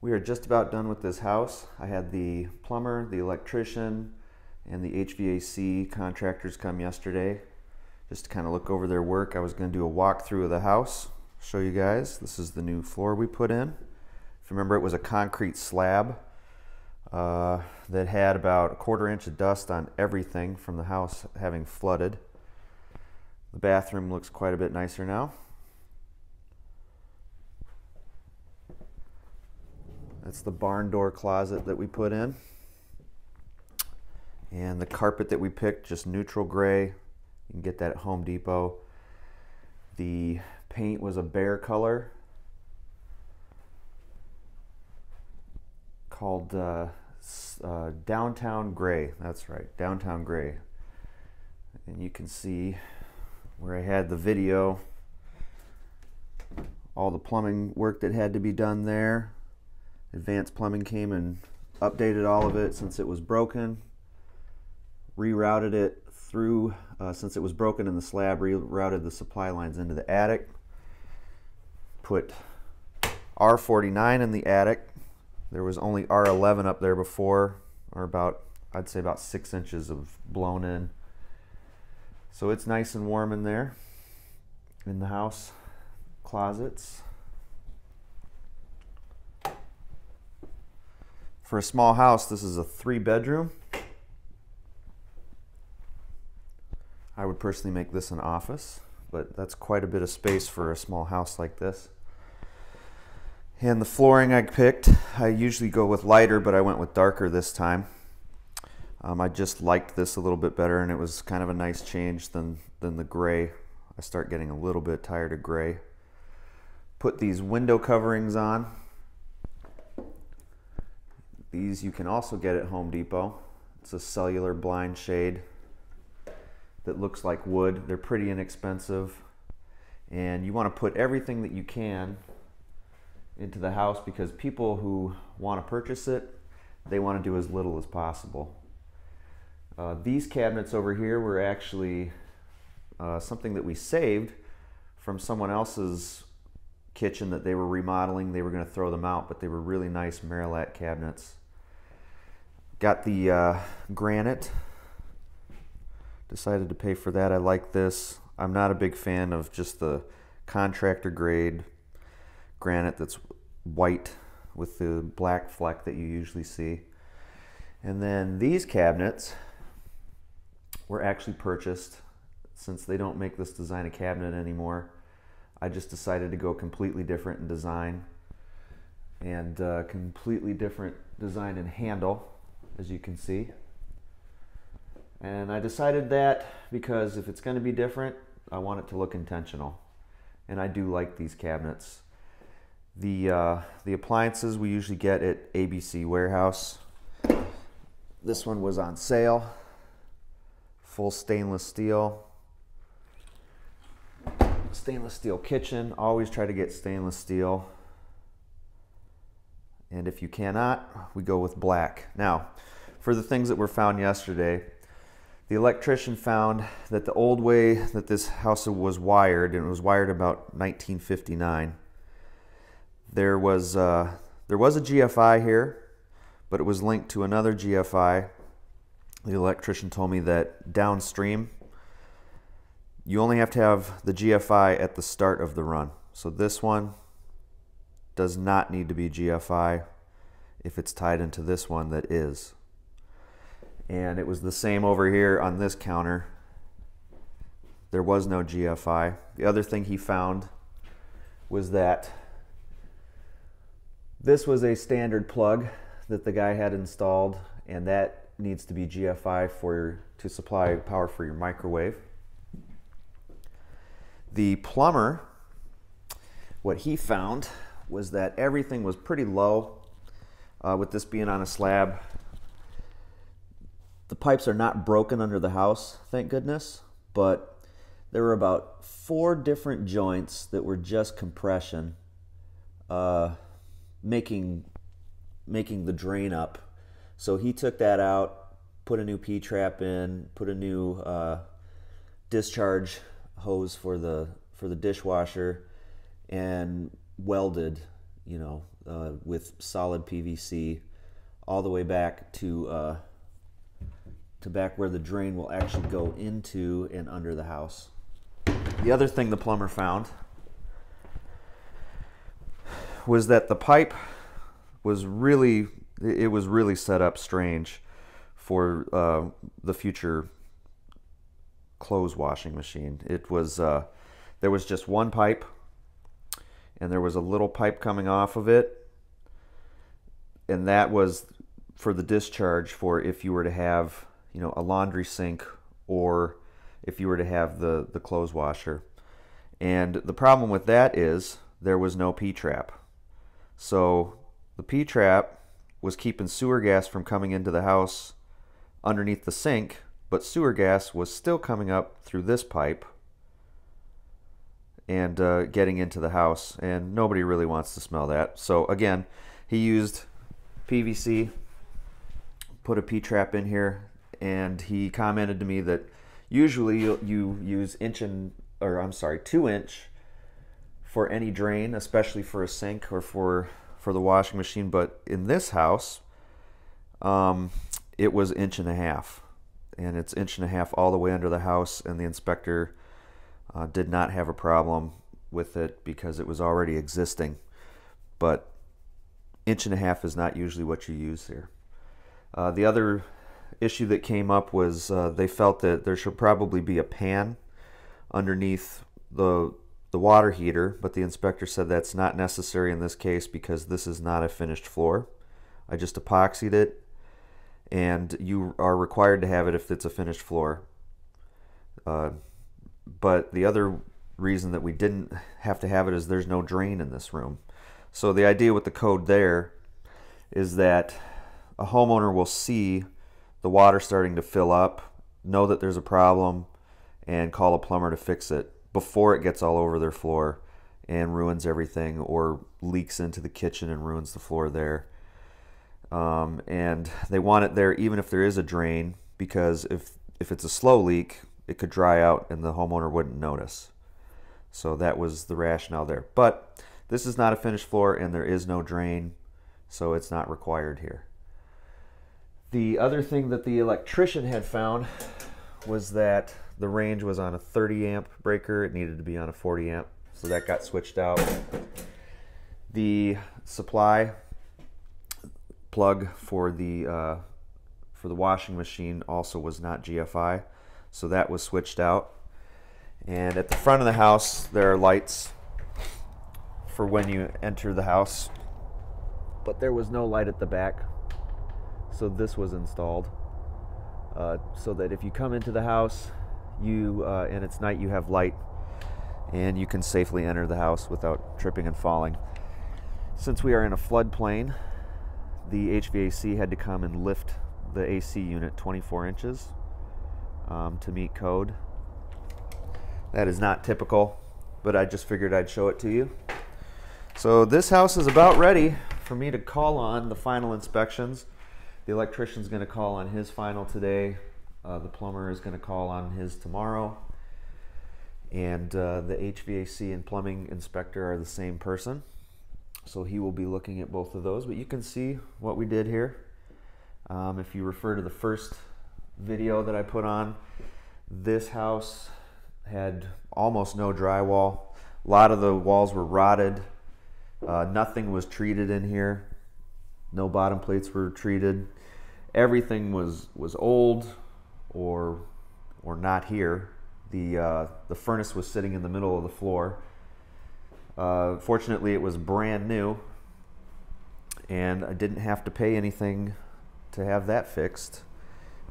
We are just about done with this house. I had the plumber, the electrician, and the HVAC contractors come yesterday just to kind of look over their work. I was going to do a walkthrough of the house, show you guys. This is the new floor we put in. If you remember, it was a concrete slab uh, that had about a quarter inch of dust on everything from the house having flooded. The bathroom looks quite a bit nicer now. That's the barn door closet that we put in. And the carpet that we picked, just neutral gray. You can get that at Home Depot. The paint was a Behr color called uh, uh, Downtown Gray. That's right, Downtown Gray. And you can see where I had the video, all the plumbing work that had to be done there. Advanced Plumbing came and updated all of it since it was broken, rerouted it through, uh, since it was broken in the slab, rerouted the supply lines into the attic, put R49 in the attic. There was only R11 up there before, or about, I'd say about six inches of blown in. So it's nice and warm in there, in the house. Closets. For a small house, this is a three bedroom. I would personally make this an office, but that's quite a bit of space for a small house like this. And the flooring I picked, I usually go with lighter, but I went with darker this time. Um, I just liked this a little bit better, and it was kind of a nice change than, than the gray. I start getting a little bit tired of gray. Put these window coverings on. These you can also get at Home Depot. It's a cellular blind shade that looks like wood. They're pretty inexpensive. And you want to put everything that you can into the house because people who want to purchase it, they want to do as little as possible. Uh, these cabinets over here were actually uh, something that we saved from someone else's kitchen that they were remodeling. They were going to throw them out, but they were really nice Merillat cabinets. Got the uh, granite. Decided to pay for that. I like this. I'm not a big fan of just the contractor grade granite that's white with the black fleck that you usually see. And then these cabinets were actually purchased since they don't make this design of cabinet anymore. I just decided to go completely different in design and uh, completely different design and handle as you can see. And I decided that because if it's going to be different, I want it to look intentional. And I do like these cabinets. The, uh, the appliances we usually get at ABC Warehouse. This one was on sale. Full stainless steel. Stainless steel kitchen. Always try to get stainless steel. And if you cannot, we go with black. Now, for the things that were found yesterday, the electrician found that the old way that this house was wired, and it was wired about 1959, there was, uh, there was a GFI here, but it was linked to another GFI. The electrician told me that downstream, you only have to have the GFI at the start of the run. So this one does not need to be GFI if it's tied into this one that is. And it was the same over here on this counter. There was no GFI. The other thing he found was that this was a standard plug that the guy had installed and that needs to be GFI for to supply power for your microwave. The plumber, what he found was that everything was pretty low uh, with this being on a slab. The pipes are not broken under the house, thank goodness, but there were about four different joints that were just compression, uh, making making the drain up. So he took that out, put a new P trap in, put a new uh, discharge hose for the for the dishwasher, and welded you know, uh, with solid PVC all the way back to uh, to back where the drain will actually go into and under the house. The other thing the plumber found was that the pipe was really it was really set up strange for uh, the future clothes washing machine. It was uh, there was just one pipe, and there was a little pipe coming off of it, and that was for the discharge for if you were to have you know a laundry sink or if you were to have the the clothes washer. And the problem with that is there was no P trap. So the P trap was keeping sewer gas from coming into the house underneath the sink, but sewer gas was still coming up through this pipe and uh, getting into the house, and nobody really wants to smell that. So again, he used PVC, put a P trap in here, and he commented to me that usually you, you use inch and or I'm sorry, two inch for any drain, especially for a sink or for for the washing machine. But in this house, um, it was inch and a half, and it's inch and a half all the way under the house. And the inspector uh, did not have a problem with it because it was already existing. But inch and a half is not usually what you use here. Uh, the other issue that came up was uh, they felt that there should probably be a pan underneath the the water heater, but the inspector said that's not necessary in this case because this is not a finished floor. I just epoxied it, and you are required to have it if it's a finished floor. Uh, but the other reason that we didn't have to have it is there's no drain in this room. So the idea with the code there is that a homeowner will see the water starting to fill up, know that there's a problem, and call a plumber to fix it before it gets all over their floor and ruins everything or leaks into the kitchen and ruins the floor there. Um, and they want it there even if there is a drain because if if it's a slow leak, it could dry out and the homeowner wouldn't notice. So that was the rationale there. But this is not a finished floor and there is no drain, so it's not required here. The other thing that the electrician had found was that the range was on a 30 amp breaker. It needed to be on a 40 amp, so that got switched out. The supply plug for the uh, for the washing machine also was not GFI, so that was switched out. And at the front of the house, there are lights for when you enter the house, but there was no light at the back so this was installed uh, so that if you come into the house, you uh, and it's night, you have light, and you can safely enter the house without tripping and falling. Since we are in a floodplain, the HVAC had to come and lift the AC unit 24 inches um, to meet code. That is not typical, but I just figured I'd show it to you. So this house is about ready for me to call on the final inspections. The electrician's going to call on his final today. Uh, the plumber is going to call on his tomorrow. And uh, the HVAC and plumbing inspector are the same person. So he will be looking at both of those. But you can see what we did here. Um, if you refer to the first video that I put on, this house had almost no drywall. A lot of the walls were rotted. Uh, nothing was treated in here. No bottom plates were treated everything was was old or or not here. The uh, the furnace was sitting in the middle of the floor. Uh, fortunately, it was brand new, and I didn't have to pay anything to have that fixed.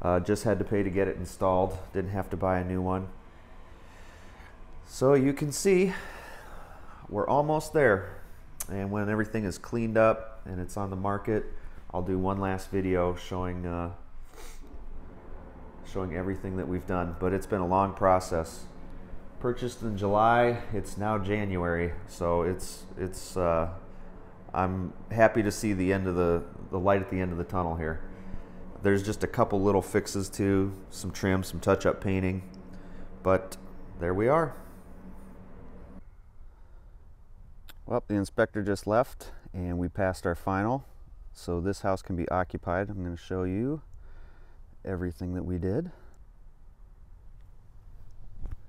Uh, just had to pay to get it installed. Didn't have to buy a new one. So you can see we're almost there. And when everything is cleaned up and it's on the market, I'll do one last video showing uh, showing everything that we've done. But it's been a long process. Purchased in July, it's now January, so it's it's. Uh, I'm happy to see the end of the the light at the end of the tunnel here. There's just a couple little fixes to some trim, some touch-up painting, but there we are. Well, the inspector just left and we passed our final. So this house can be occupied. I'm going to show you everything that we did.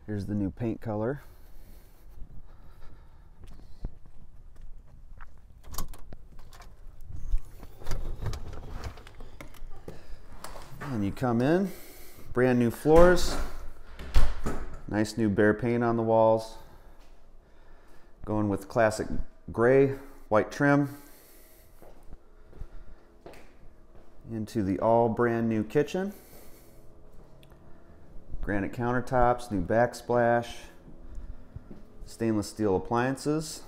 Here's the new paint color. And you come in, brand new floors, nice new Behr paint on the walls, going with classic gray, white trim, into the all brand new kitchen. Granite countertops, new backsplash, stainless steel appliances.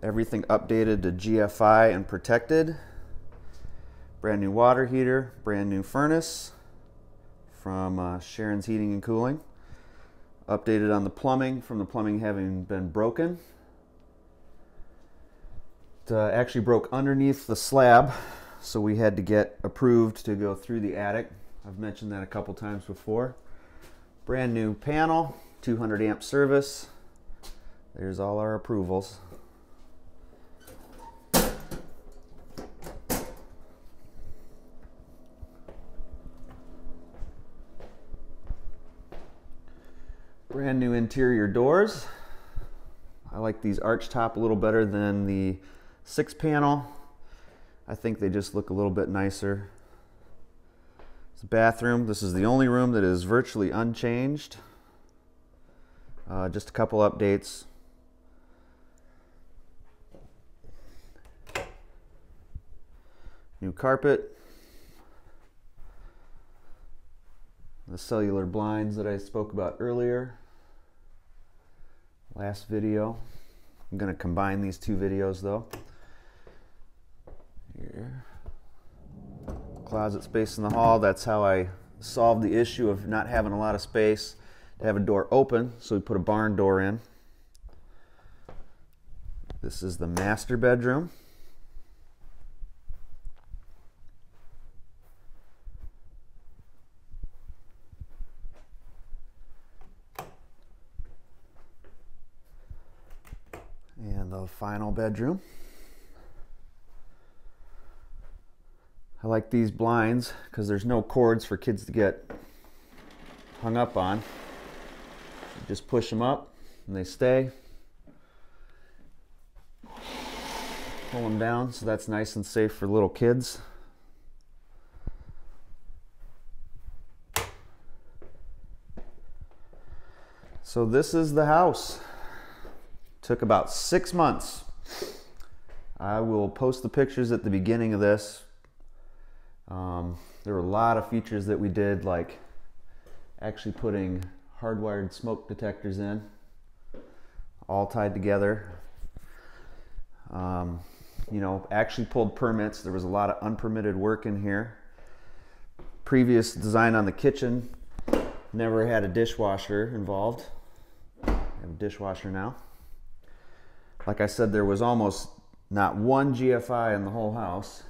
Everything updated to GFI and protected. Brand new water heater, brand new furnace from uh, Sharon's Heating and Cooling. Updated on the plumbing from the plumbing having been broken. It uh, actually broke underneath the slab, so we had to get approved to go through the attic. I've mentioned that a couple times before. Brand new panel, 200 amp service. There's all our approvals. Brand new interior doors. I like these arch top a little better than the six panel. I think they just look a little bit nicer. It's a bathroom. This is the only room that is virtually unchanged. Uh, just a couple updates. New carpet. The cellular blinds that I spoke about earlier last video. I'm going to combine these two videos though. Here. Closet space in the hall. That's how I solved the issue of not having a lot of space to have a door open. So we put a barn door in. This is the master bedroom. And the final bedroom. I like these blinds because there's no cords for kids to get hung up on. You just push them up and they stay. Pull them down so that's nice and safe for little kids. So this is the house. Took about six months. I will post the pictures at the beginning of this. Um, there were a lot of features that we did, like actually putting hardwired smoke detectors in, all tied together. Um, you know, actually pulled permits. There was a lot of unpermitted work in here. Previous design on the kitchen never had a dishwasher involved. I have a dishwasher now. Like I said, there was almost not one GFI in the whole house.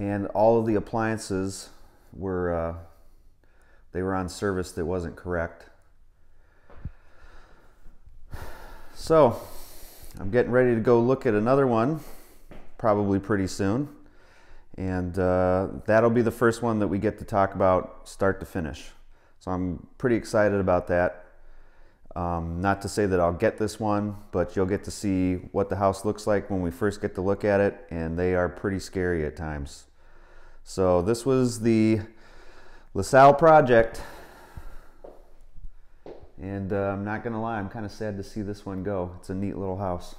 And all of the appliances were, uh, they were on service that wasn't correct. So I'm getting ready to go look at another one probably pretty soon. And uh, that'll be the first one that we get to talk about start to finish. So I'm pretty excited about that. Um, not to say that I'll get this one, but you'll get to see what the house looks like when we first get to look at it, and they are pretty scary at times. So this was the LaSalle project. And uh, I'm not gonna lie, I'm kind of sad to see this one go. It's a neat little house.